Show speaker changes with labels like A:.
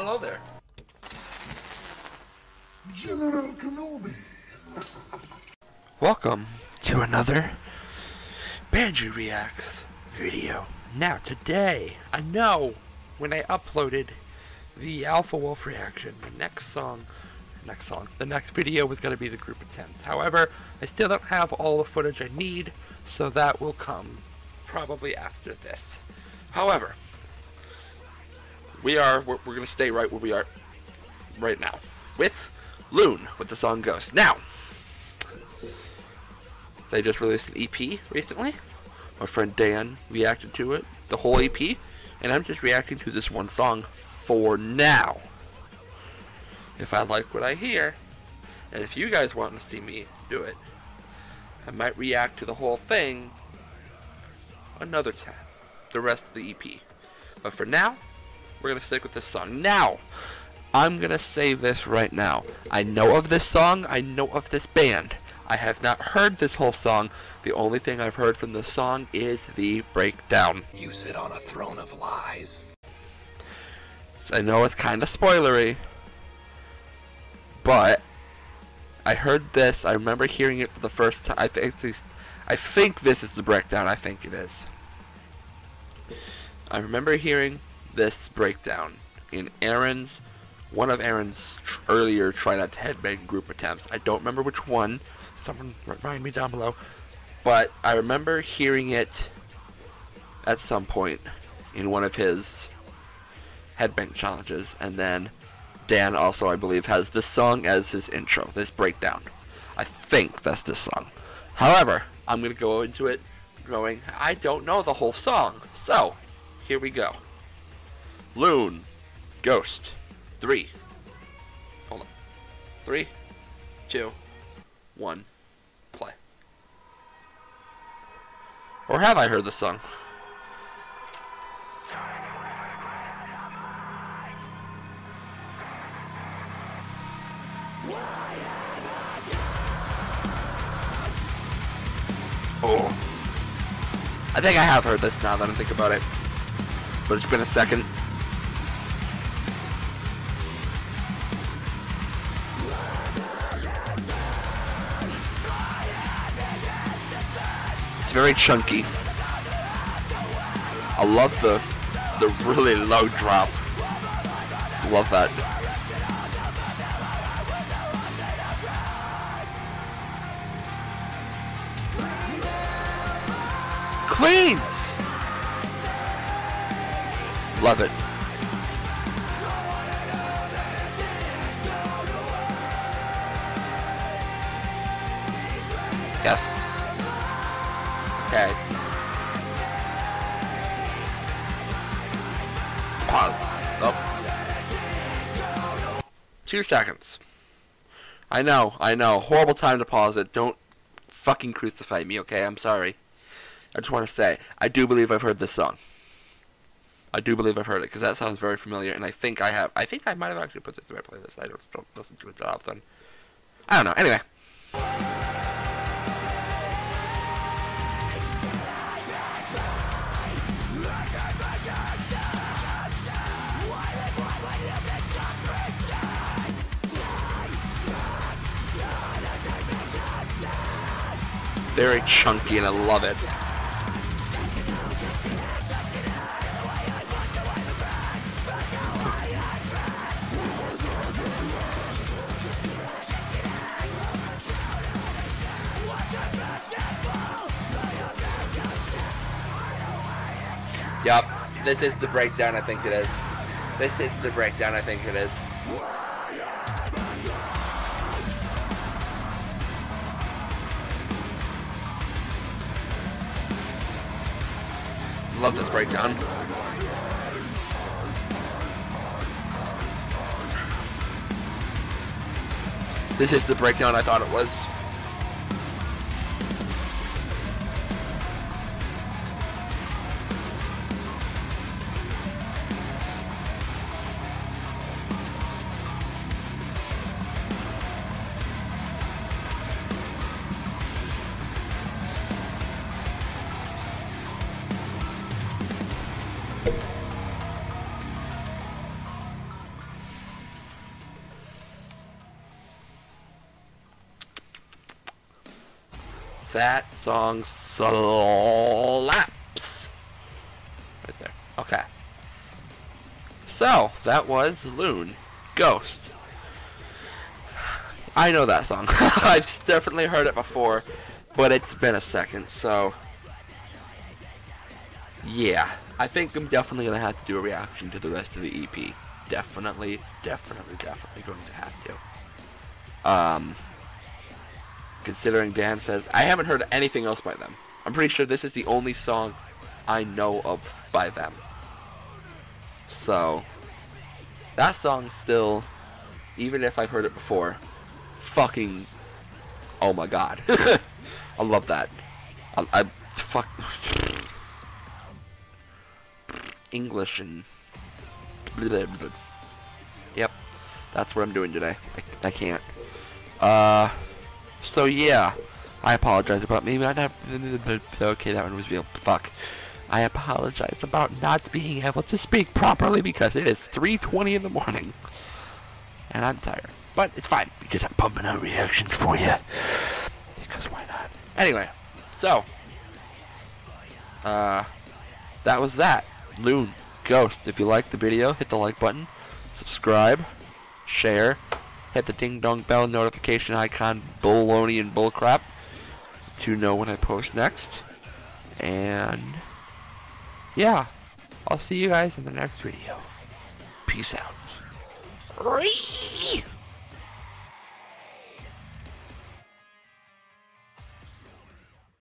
A: hello there.
B: General Kenobi.
A: Welcome to another Banji Reacts video. Now today, I know when I uploaded the Alpha Wolf reaction, the next song, next song, the next video was going to be the group attempt. However, I still don't have all the footage I need, so that will come probably after this. However, we are, we're, we're to stay right where we are right now with Lune with the song Ghost. Now, they just released an EP recently. My friend Dan reacted to it, the whole EP, and I'm just reacting to this one song for now. If I like what I hear, and if you guys want to see me do it, I might react to the whole thing another time, the rest of the EP. But for now, we're going to stick with this song. Now, I'm going to say this right now. I know of this song, I know of this band. I have not heard this whole song. The only thing I've heard from the song is the breakdown.
B: You sit on a throne of lies.
A: So I know it's kind of spoilery, but I heard this. I remember hearing it for the first time. I think I think this is the breakdown. I think it is. I remember hearing this breakdown in Aaron's one of Aaron's earlier try not to headbang group attempts. I don't remember which one. Someone remind me down below. But I remember hearing it at some point in one of his headbang challenges, and then Dan also, I believe, has this song as his intro, this breakdown. I think that's this song. However, I'm going to go into it going, I don't know the whole song. So, here we go. Lune, Ghost, three. Hold on. Three, two, one, play. Or have I heard the song? Oh. I think I have heard this now that I think about it. But it's been a second. It's very chunky. I love the the really low drop. Love that. Queens! Love it. Yes. Okay. Pause. Oh. Two seconds. I know, I know. Horrible time to pause it. Don't fucking crucify me, okay? I'm sorry. I just want to say, I do believe I've heard this song. I do believe I've heard it, because that sounds very familiar, and I think I have. I think I might have actually put this in my playlist. I don't still listen to it that often. I don't know. Anyway. Very chunky, and I love it. Yep, this is the breakdown I think it is. This is the breakdown I think it is. Love this breakdown. This is the breakdown I thought it was. That song slaps. Right there. Okay. So, that was Lune. Ghost. I know that song. I've definitely heard it before, but it's been a second, so... Yeah. I think I'm definitely going to have to do a reaction to the rest of the EP. Definitely, definitely, definitely going to have to. Um, considering Dan says, I haven't heard anything else by them. I'm pretty sure this is the only song I know of by them. So, that song still, even if I've heard it before, fucking, oh my god. I love that. I, I fuck, English and, blah, blah, blah. yep, that's what I'm doing today. I, I can't. Uh, so yeah, I apologize about me not okay, that one was real, fuck. I apologize about not being able to speak properly because it is 3.20 in the morning. And I'm tired. But it's fine because I'm pumping out reactions for you. Because why not? Anyway, so. Uh, that was that. Lune, Ghost. If you liked the video, hit the like button. Subscribe. Share. Hit the ding dong bell notification icon, baloney and bullcrap, to know when I post next. And yeah, I'll see you guys in the next video. Peace out.